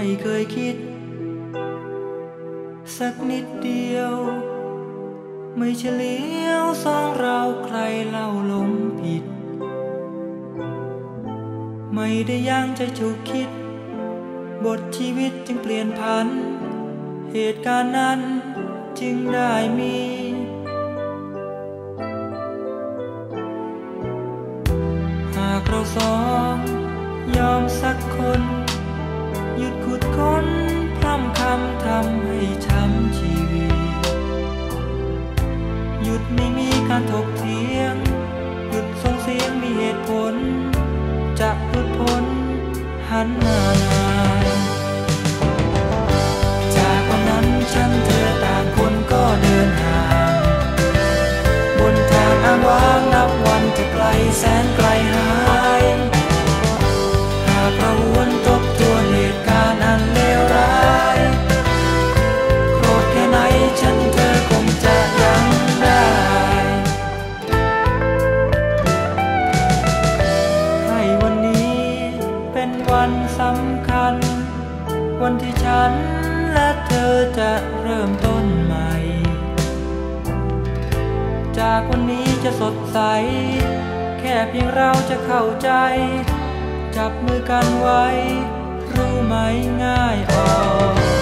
ไม่เคยคิด สักนิดเดียว ไม่เฉลียวสองเราใครเล่าหลงผิด ไม่ได้ยังใจะฉุกคิด บทชีวิตจึงเปลี่ยนผัน เหตุการณ์นั้นจึงได้มี หลุดพ้นหันมาจากวันนั้นฉันเธอต่างคนก็เดินห่าง บนทางอ้างว้างนับวันจะไกลแสนไกลากวันนี้จะสดใส แค่เพียงเราจะเข้าใจ จับมือกันไว้ รู้ไหมง่ายออก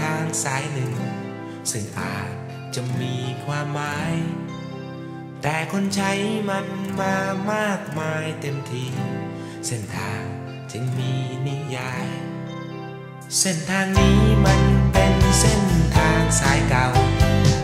ทางสายหนึ่ง ซึ่งอาจจะมีความหมาย แต่คนใช้มันมามากมายเต็มที เส้นทางจึงมีนิยาย เส้นทางนี้มันเป็นเส้นทางสายเก่าเก่า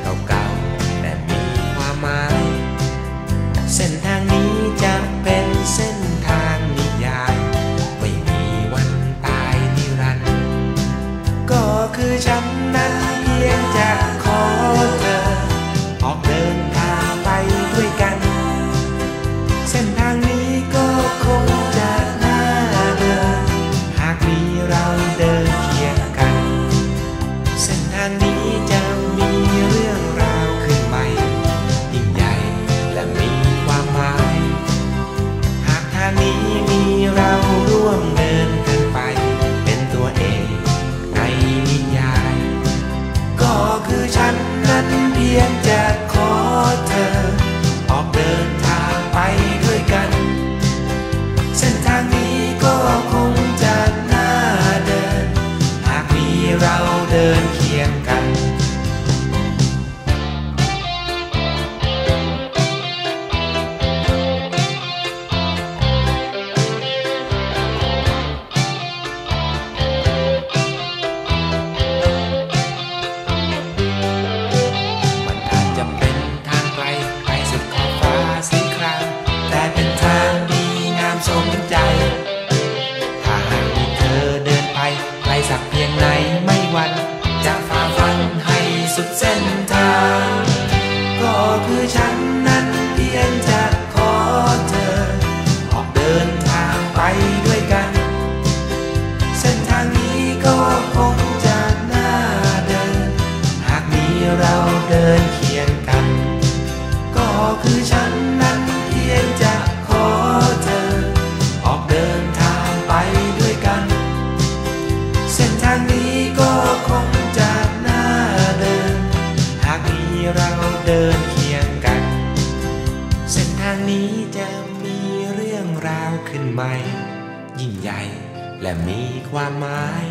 มีความหมาย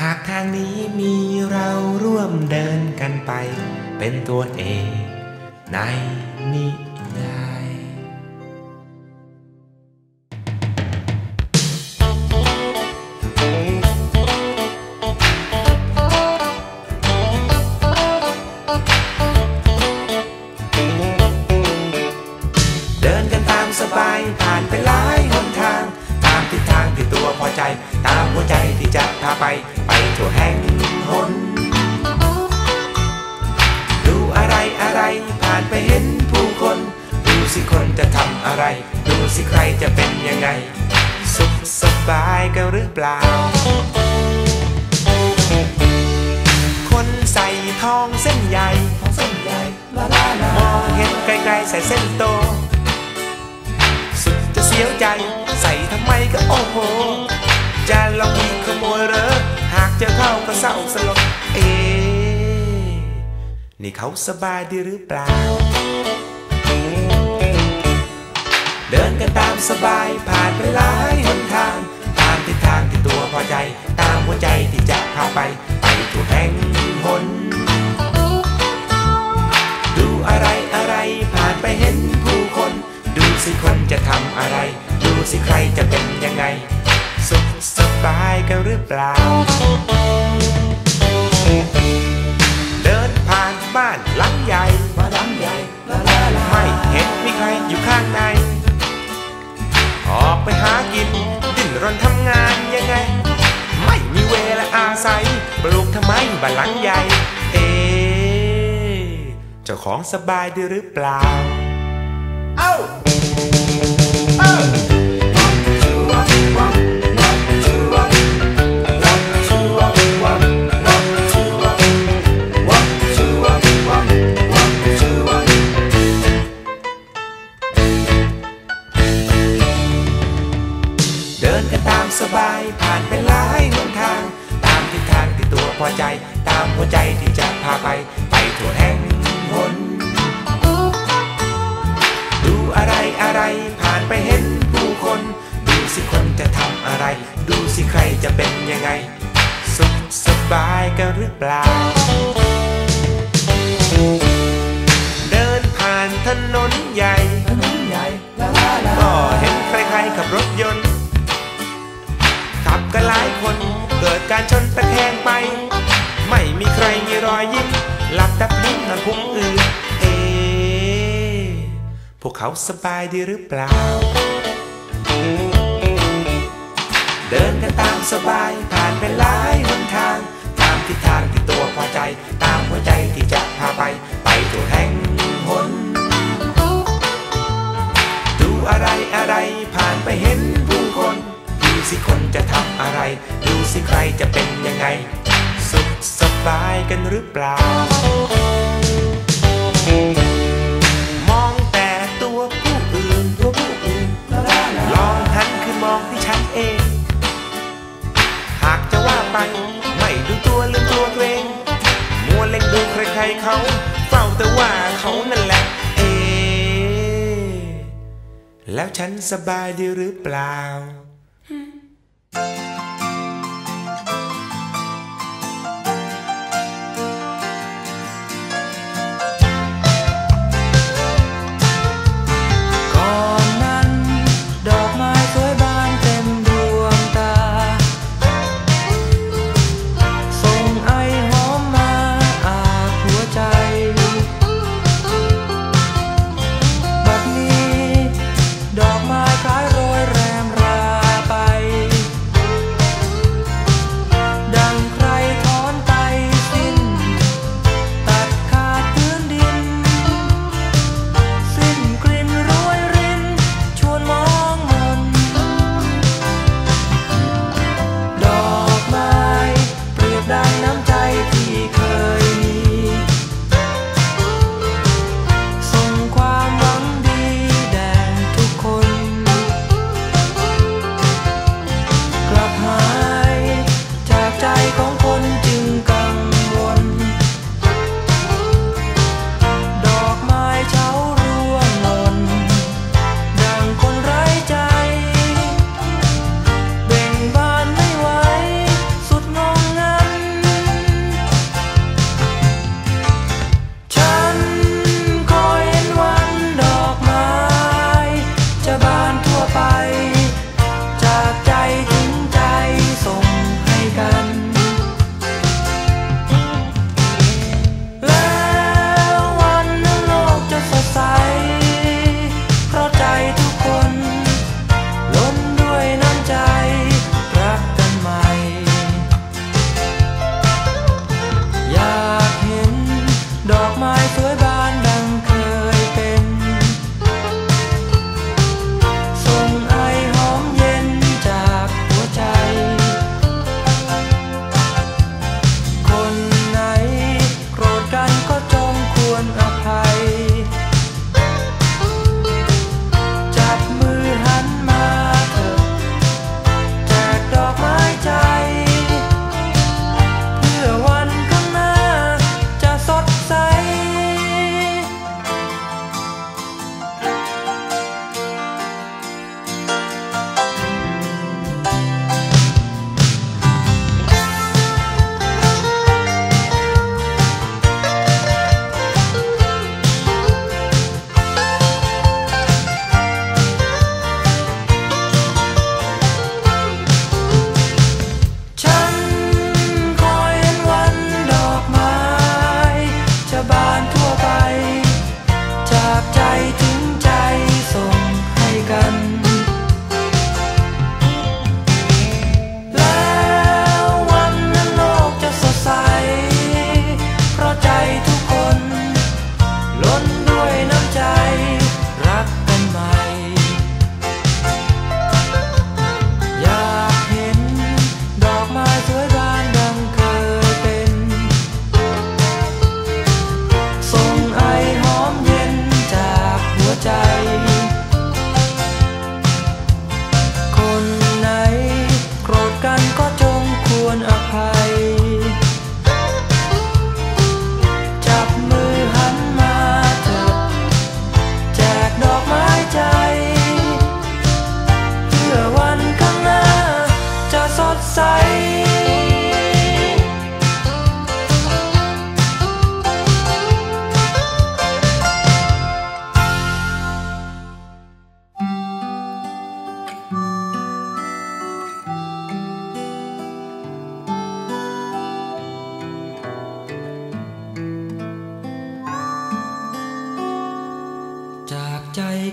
หากทางนี้มีเราร่วมเดินกันไป เป็นตัวเองในนิ สิคนจะทำอะไร ดูสิใครจะเป็นยังไง สุขสบายกันหรือเปล่า คนใส่ทองเส้นใหญ่เส้นใหญ่ลาลาลามองเห็นไกลๆใส่เส้นโต สุดจะเสียวใจ ใส่ทำไมก็โอ้โห จะลองอีขโมยเหรอหากเจอเข้าก็เศร้าสลดเอนี่เขาสบายดีหรือเปล่า เดินกันตามสบายผ่านไปหลายหนทาง ตามทิศทางที่ตัวพอใจ ตามหัวใจที่จะพาไป ไปทั่วแห่งหน ดูอะไรอะไรผ่านไปเห็นผู้คน ดูสิคนจะทำอะไร ดูสิใครจะเป็นยังไง สุขสบายกันหรือเปล่า เดินผ่านบ้านหลังใหญ่บ้านหลังใหญ่ไม่เห็นมีใครอยู่ข้างใน ออกไปหากิน ดิ้นรนทำงานยังไง ไม่มีเวลาอาศัย ปลูกทำไมบ้านหลังใหญ่ เอ๊เจ้าของสบายดีหรือเปล่า เอ้า เอ้า พอใจ ตามหัวใจที่จะพาไป ไปทั่วแห่งหนดูอะไรอะไรผ่านไปเห็นผู้คน ดูสิคนจะทำอะไร ดูสิใครจะเป็นยังไง สุขสบายกันหรือเปล่า เดินผ่านถนนใหญ่ถนนใหญ่ลาลาลาก็เห็นใครๆขับรถยนต์ ขับกันหลายคนเกิดการชนตะแคงไป ไม่มีใครมีรอยยิ้มหลับดับลิ้นนอนพุงอืดเอ พวกเขาสบายดีหรือเปล่า เดินกันตามสบายผ่านไปหลายหนทาง ตามทิศทางที่ตัวพอใจ ตามหัวใจที่จะพาไป ไปทั่วแห่งหนดูอะไรอะไรผ่านไปเห็นผู้คน ดูสิคนจะทำอะไร ดูสิใครจะเป็นยังไง สุขสบายกันหรือเปล่า มองแต่ตัวผู้อื่นตัวผู้อื่น ลองหันขึ้นมองที่ฉันเอง หากจะว่าไป ไม่ดูตัวลืมตัวตัวเองมัวเล็งดูใครๆเขา เฝ้าแต่ว่าเขานั่นแหละเอะแล้วฉันสบายดีหรือเปล่า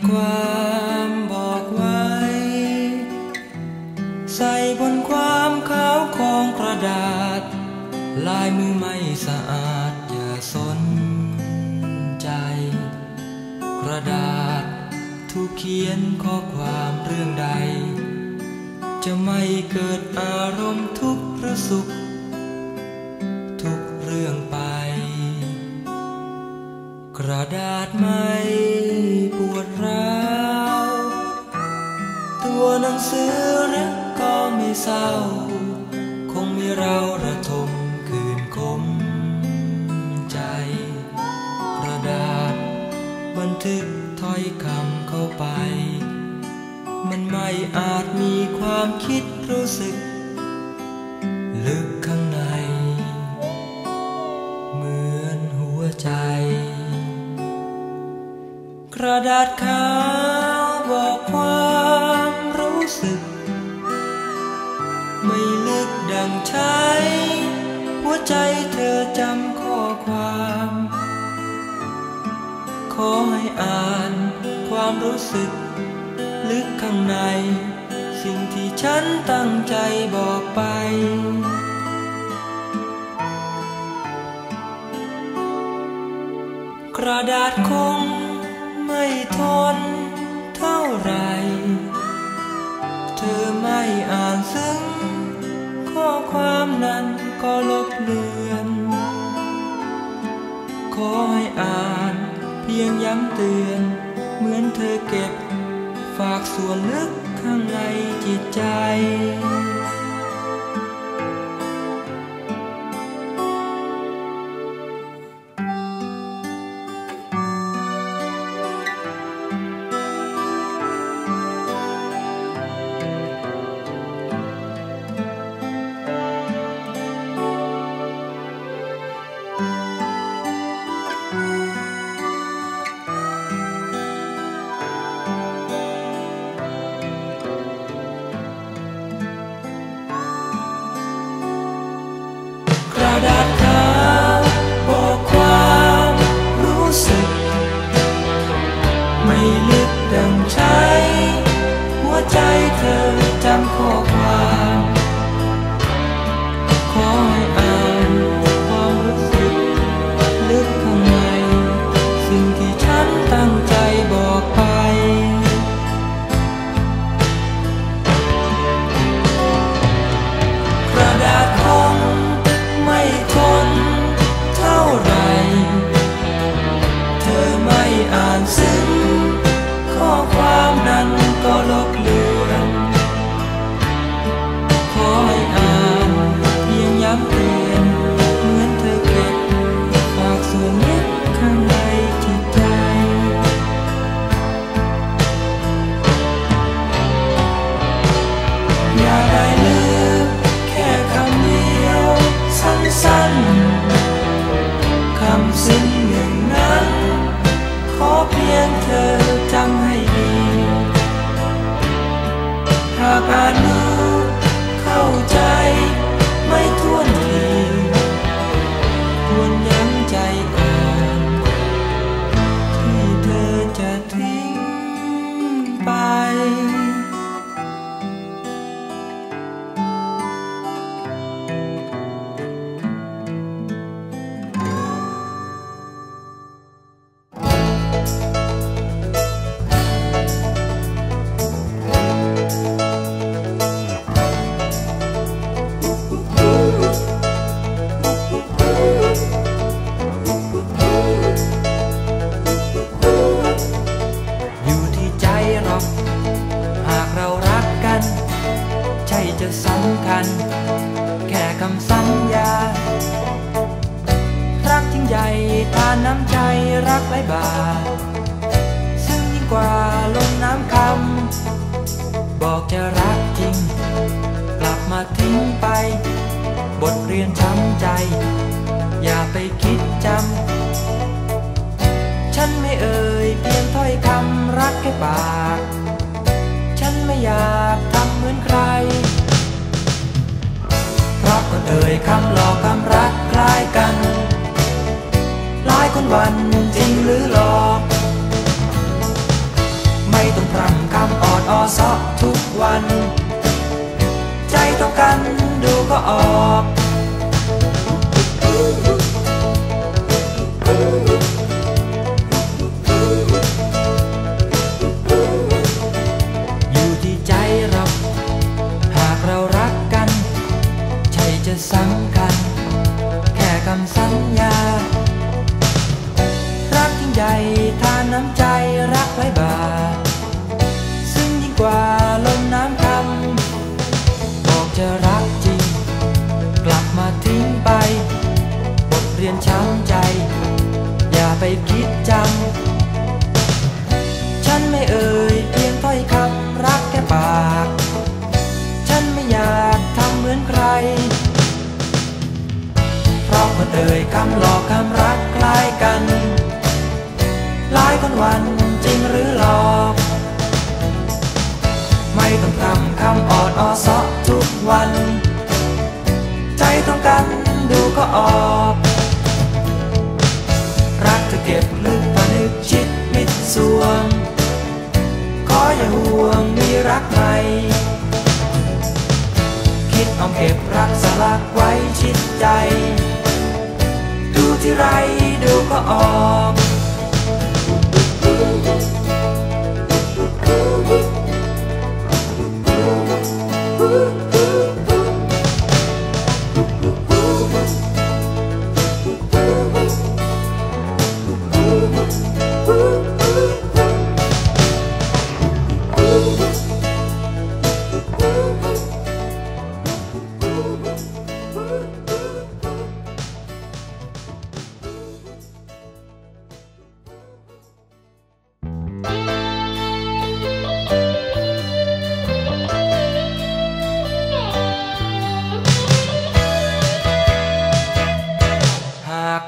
ความบอกไว้ ใส่บนความขาวของกระดาษ ลายมือไม่สะอาดอย่าสนใจ กระดาษถูกเขียนข้อความเรื่องใด จะไม่เกิดอารมณ์ทุกข์หรือสุข ทุกเรื่องไป กระดาษไม่ งสือรักก็ไม่เศร้า คงมีเราระทมคืนคมใจ กระดาษบันทึกถ้อยคำเข้าไป มันไม่อาจมีความคิดรู้สึก ลึกข้างใน เหมือนหัวใจ กระดาษขาว ใช้หัวใจเธอจำข้อความ ขอให้อ่านความรู้สึก ลึกข้างใน สิ่งที่ฉันตั้งใจบอกไปกระดาษคงไม่ทนเท่าไร เธอไม่อ่านซึ่ง ความนั้นก็ลบเลือน ขอให้อ่านเพียงย้ำเตือน เหมือนเธอเก็บ ฝากส่วนลึกข้างในจิตใจ All. เก็บรักสลักไว้ชิดใจ ดูที่ไรดูก็ออก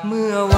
เมื่อว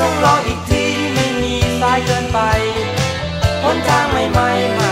ต้องรออีกทีไม่มีสายเกินไปหนทางใหม่ๆ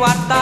guarda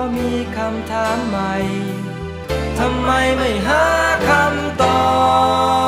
็มีคำถามใหม่ ทำไมไม่หาคำตอบ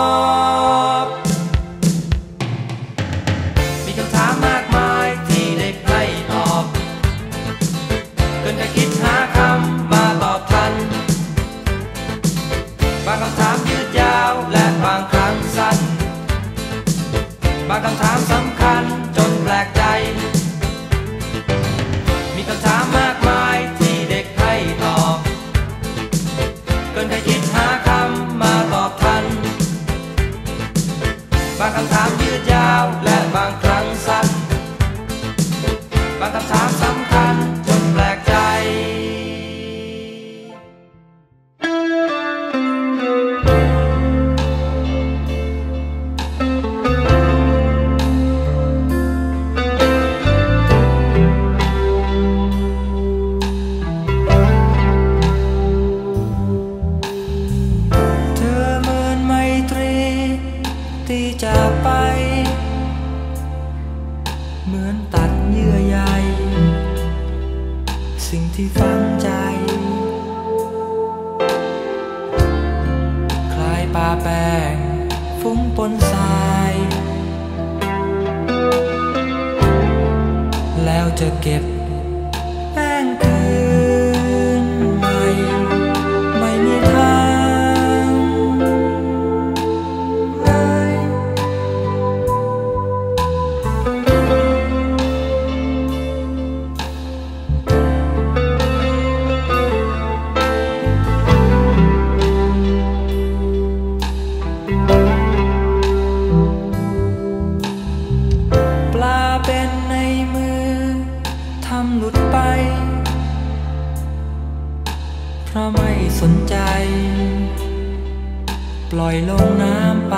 ลอยลงน้ำไป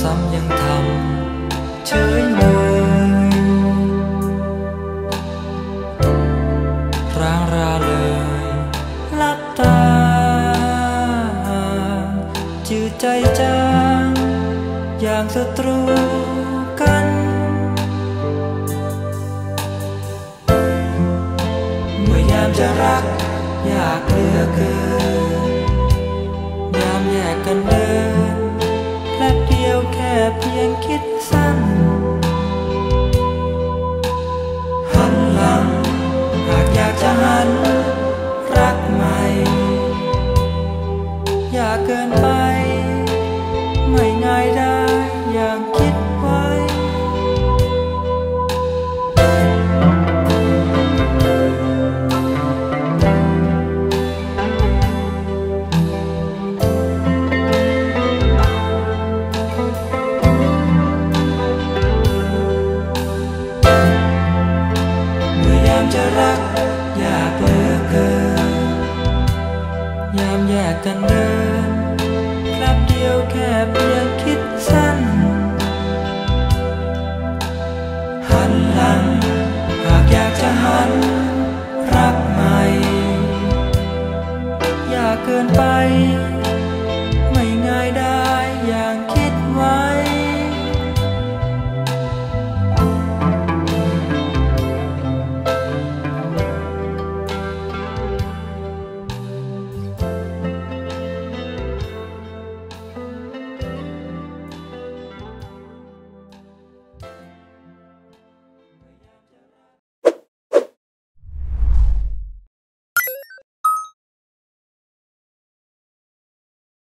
ซ้ำยังทำเฉยเลยร้างราเลยลับตา จืดใจจาง อย่างศัตรู